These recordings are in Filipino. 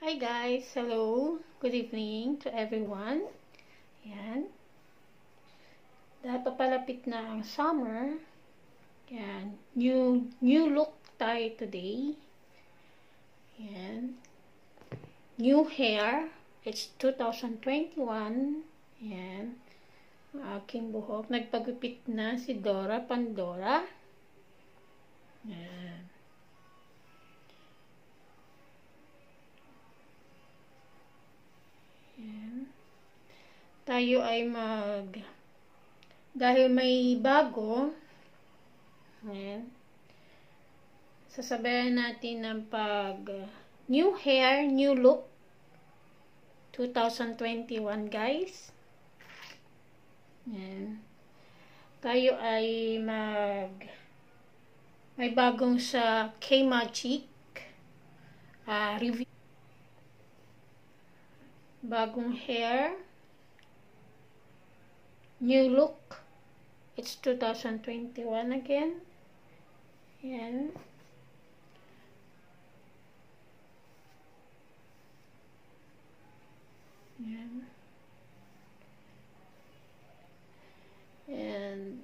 Hi guys! Hello! Good evening to everyone. Yan. Dahil papalapit na ang summer, yan. New, new look tayo today. Yan. New hair. It's 2021. Yan. Ang aking buhok. Nagpagupit na si Dora Pandora. Yan. Tayo ay mag dahil may bago yan, sasabayan natin ng pag new hair, new look 2021 guys. Yan. tayo ay mag may bagong sa K-Magic uh, review. Bagong hair new look. It's 2021 again. And yan and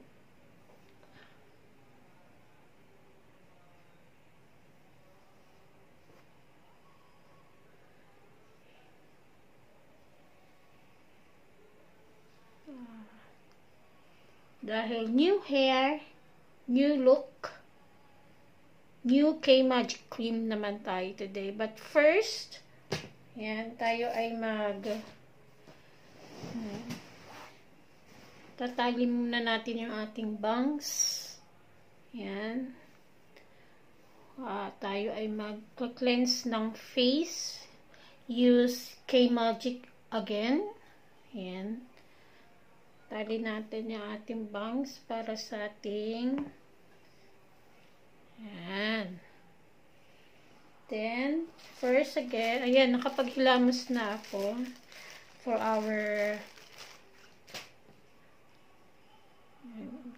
Dahil new hair, new look, new K-Magic Cream naman tayo today. But first, yan, tayo ay mag yan, tatali muna natin yung ating bangs. Yan. Uh, tayo ay mag-cleanse ng face. Use K-Magic again. Yan. Tali natin yung ating bangs para sa ating yan. Then, first again, ayan, nakapaghilamos na ako for our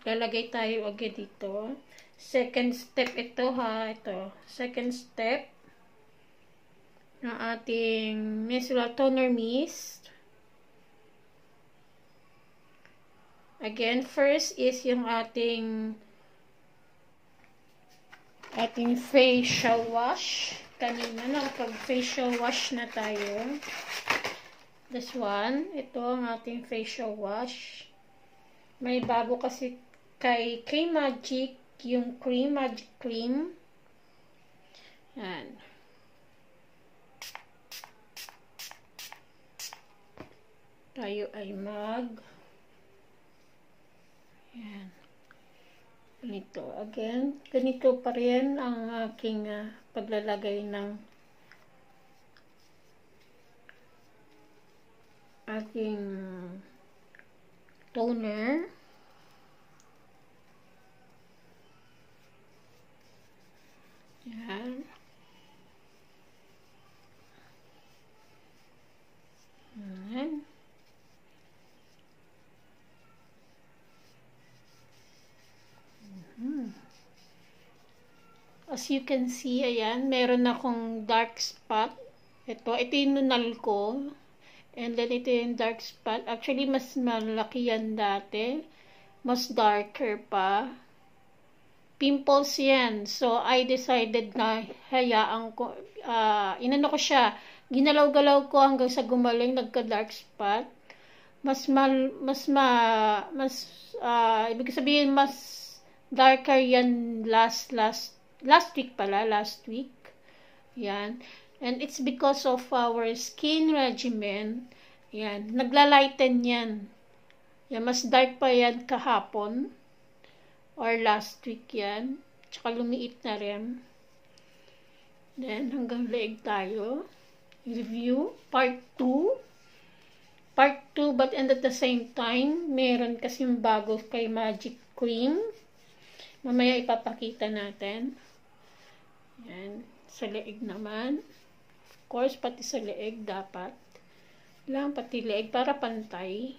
lalagay tayo agad dito. Second step ito ha, ito. Second step ng ating micellar toner mist. Again, first is yung ating ating facial wash. Kanina, nakapag-facial wash na tayo. This one, ito ang ating facial wash. May bago kasi kay K-Magic, yung cream, Magic Cream. Yan. Tayo ay mag yan. Ganito. Again, ganito pa rin ang aking uh, paglalagay ng aking toner. Yan. Yan. Hmm. You can see, ayan, meron akong dark spot. Ito, ito yung nunal ko. And then, ito yung dark spot. Actually, mas malaki yan dati. Mas darker pa. Pimples yan. So, I decided na hayaan ko, uh, inano ko siya, ginalaw-galaw ko hanggang sa gumaling, nagka-dark spot. Mas mal, mas ma, mas, uh, ibig sabihin, mas darker yan last last last week pala last week. Yan. And it's because of our skin regimen. Yan. Naglalighten yan. Yan mas dark pa yan kahapon. Or last week yan. Tsaka lumiit na rin. Then hanggang leeg tayo. Review. Part 2 part 2 but and at the same time meron kasi yung bago kay magic cream. Mamaya ipapakita natin. Yan. Sa leeg naman. Of course, pati sa leeg dapat. Lang pati leeg para pantay.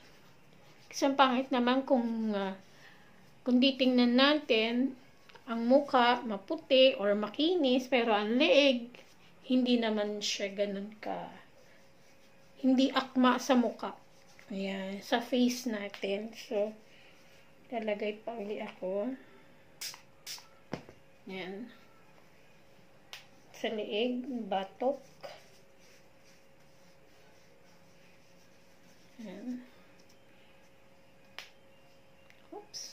Kasi ang pangit naman kung uh, kung titingnan natin ang muka maputi or makinis pero ang leeg hindi naman siya ganun ka, hindi akma sa muka. Ayan, sa face natin. So, lalagay pa uli ako. Ayan. Sa leeg, batok. Ayan. Oops.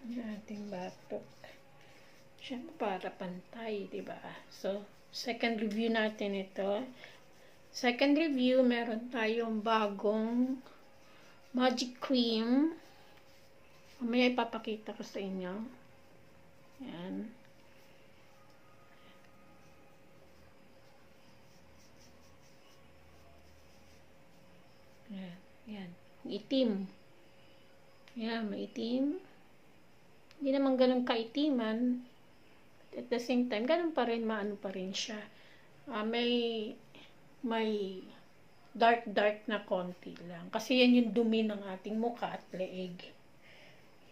Ang ating batok. Siyempre para pantay, ba? So, second review natin ito. Second review, meron tayong bagong magic cream. Mamaya ipapakita ko sa inyo. Yan. Yan. Yan. Itim. Yan, maitim. Hindi naman ganun kaitiman. At the same time, ganun pa rin, maano pa rin siya. Uh, may, may dark dark na konti lang. Kasi yan yung dumi ng ating mukha at leeg.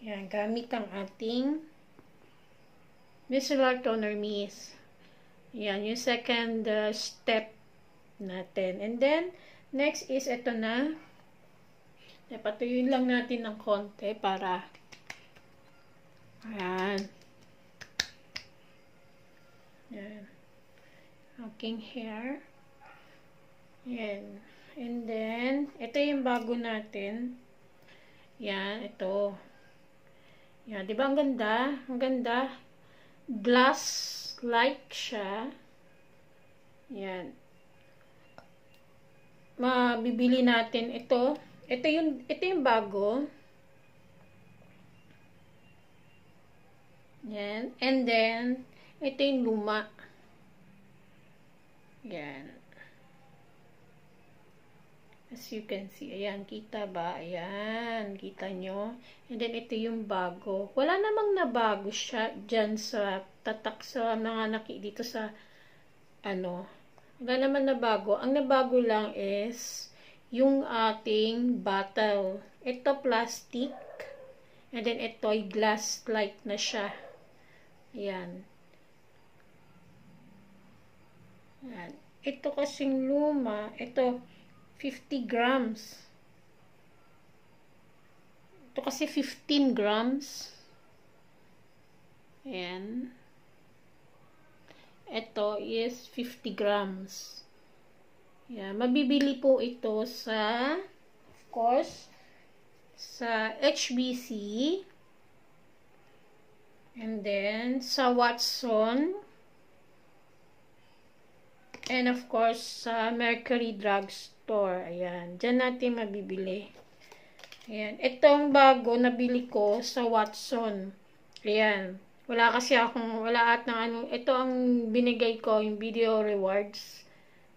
Yan, gamit ang ating micellar toner mist. Yan, yung second uh, step natin. And then, next is ito na. Napatuyuin lang natin ng konti para ayan. Yan. Aking hair. Yan. And then, ito yung bago natin. Yan, ito. Yan, di ba ang ganda? Ang ganda. Glass-like siya. Yan. Mabibili natin ito. Ito yung, ito yung bago. Yan. And then, ito yung luma. Yan. As you can see, ayan, kita ba? Ayan, kita nyo. And then, ito yung bago. Wala namang nabago siya dyan sa tatak sa mga naki dito sa ano. Wala naman nabago. Ang nabago lang is yung ating bottle. Ito plastic. And then, ito ay glass-like na siya. Ayan. Ayan. Ito kasing luma. Ito, 50 grams. Ito kasi 15 grams. Ayan. Ito is 50 grams. Ayan. Mabibili po ito sa, of course, sa HBC. And then, sa Watson. And of course, sa Mercury Drugstore store. Ayan. Diyan natin mabibili. Ayan. Itong bago, nabili ko sa Watson. Ayan. Wala kasi akong, wala at ng ano, ito ang binigay ko, yung video rewards.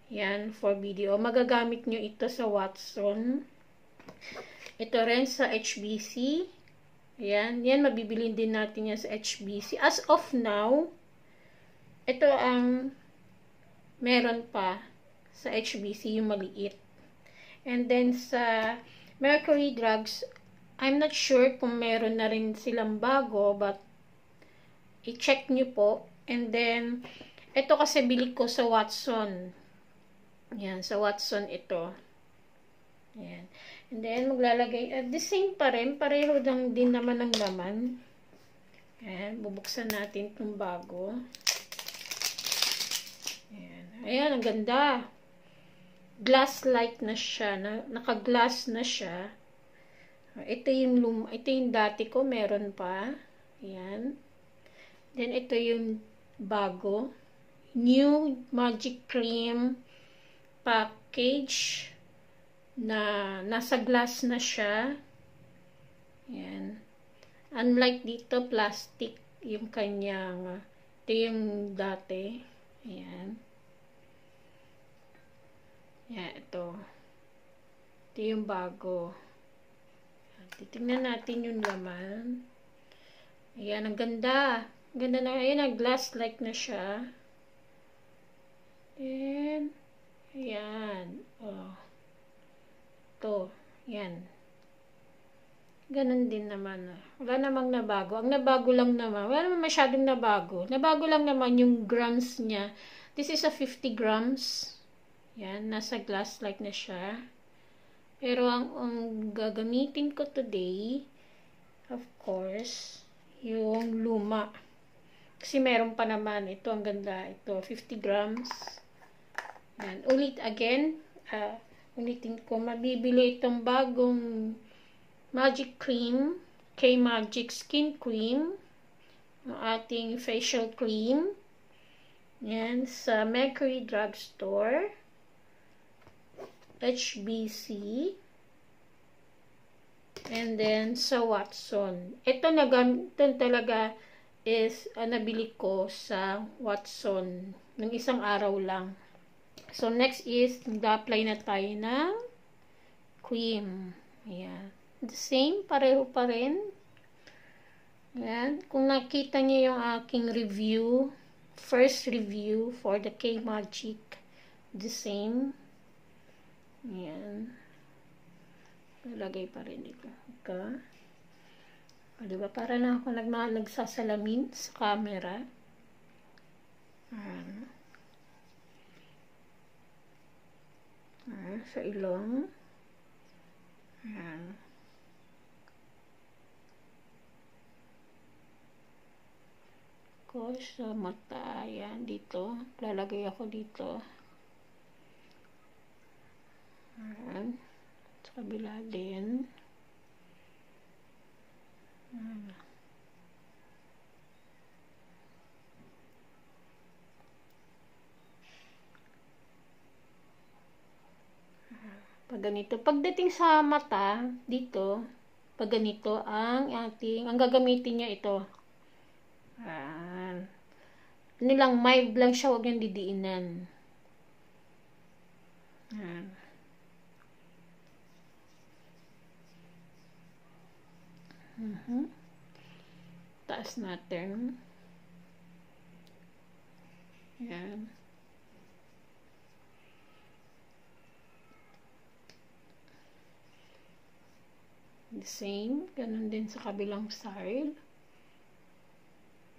Ayan, for video. Magagamit nyo ito sa Watson. Ito rin sa HBC. Ayan. Yan, mabibili din natin yan sa HBC. As of now, ito ang meron pa sa HBC yung maliit. And then sa Mercury Drugs, I'm not sure kung meron na rin silang bago, but i-check nyo po. And then, ito kasi bili ko sa Watson. Yan, sa Watson ito. Yan. And then, maglalagay, at the same pa rin, pareho lang din naman ng laman. Yan, bubuksan natin itong bago. Ayan. Ayan, ang ganda glass-like na siya, na, naka-glass na siya. Ito yung, lum ito yung dati ko, meron pa. Ayan. Then, ito yung bago. New Magic Cream package na nasa glass na siya. Ayan. Unlike dito, plastic yung kanyang, ito yung dati. Ayan. Yan, ito. Ito yung bago. Titingnan natin yung laman. Ayan, ang ganda. Ang ganda na. Ayan, glass-like na siya. And, ayan. Oh. Ito. Yan. Ganon din naman. Wala namang nabago. Ang nabago lang naman, wala naman masyadong nabago. Nabago lang naman yung grams niya. This is a 50 grams. Yan, nasa glass like na siya. Pero ang, ang gagamitin ko today, of course, yung luma. Kasi meron pa naman. Ito, ang ganda. Ito, 50 grams. Yan. Ulit again, ah, ulitin ko, mabibili itong bagong Magic Cream, K-Magic Skin Cream, ang ating facial cream. Yan, sa Mercury Drugstore, HBC, and then sa Watson. Ito, nagam, ito talaga is uh, nabili ko sa Watson ng isang araw lang. So, next is, nag-apply na tayo ng cream. Ayan. The same, pareho pa rin. Ayan. Kung nakita niyo yung aking review, first review for the K-Magic, the same. Ayan. Nalagay pa rin dito. Okay. O, diba? Para na ako nag nagsasalamin sa camera. Ayan. Ayan, sa ilong. Ayan. Ko sa mata. Ayan, dito. Lalagay ako dito. Ayan. Sa kabila din. Ayan. Pag ganito. Pagdating sa mata, dito, pag ganito, ang ating, ang gagamitin niya ito. Ayan. Ano lang, mild lang siya, huwag niyang didiinan. Ayan. Mhm. Taas natin. Ayan. The same. Ganun din sa kabilang side.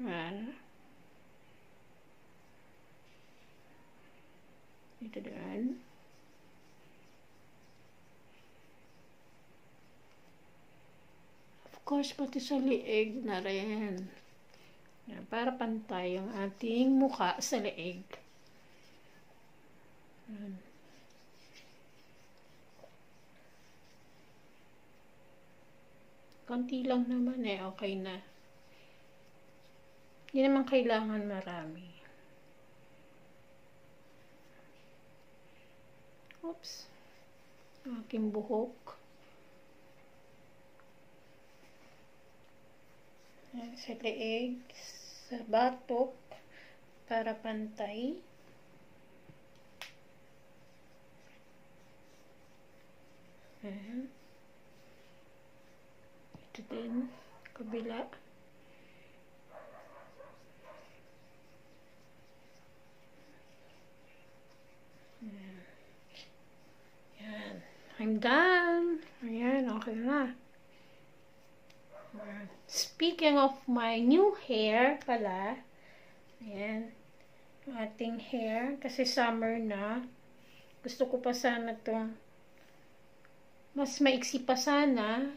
Ayan. Ito din. Course, pati sa liig na rin. Ayan, para pantay yung ating muka sa liig. Ayan. Konti lang naman eh, okay na. Hindi naman kailangan marami. Oops. Aking buhok. Sa leeg, sa batok, para pantay. Ayan. Ito din, kabila. Ayan. I'm done. Ayan, okay na. Speaking of my new hair pala, ayan, ating hair, kasi summer na, gusto ko pa sana itong mas maiksi pa sana,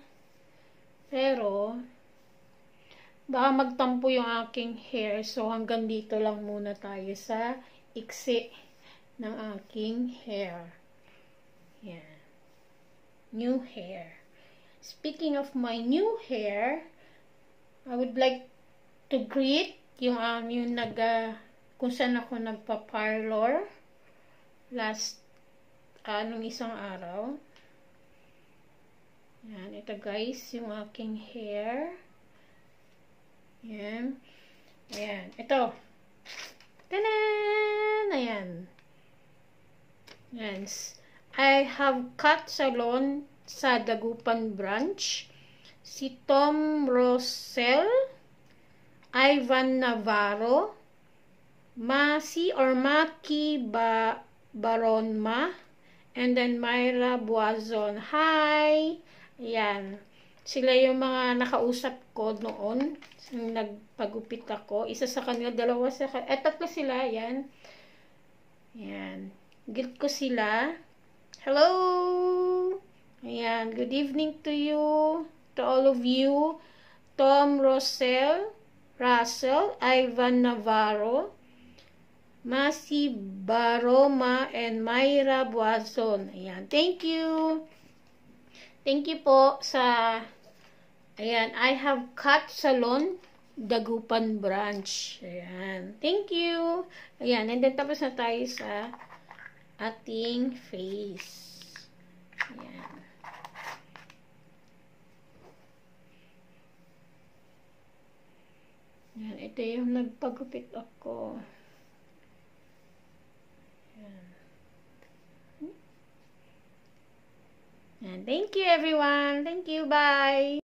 pero, baka magtampo yung aking hair. So, hanggang dito lang muna tayo sa iksi ng aking hair. Yan. New hair. Speaking of my new hair, I would like to greet yung, um, yung nag, uh, kung saan ako nagpa-parlor last, uh, isang araw. Yan, ito guys, yung aking hair. Yan. Ayan, ito. Tanan! Ayan. Yan. I have cut salon sa Dagupan branch. Si Tom Rosell, Ivan Navarro, Masi or Maki ba Baronma, and then Myra Buazon. Hi! Ayan. Sila yung mga nakausap ko noon. Nagpagupit ako. Isa sa kanila, dalawa sa kanila. Eh, tatlo sila, yan. Yan. Greet ko sila. Hello! Ayan. Good evening to you. To all of you. Tom Rosell. Russell. Ivan Navarro. Masi Baroma and Myra Buazon. Ayan. Thank you. Thank you po sa Ayan, I have cut salon Dagupan branch. Ayan. Thank you. Ayan, and then tapos na tayo sa ating face. Ayan. Ayan, ito yung nagpagupit ako. And thank you everyone. Thank you. Bye.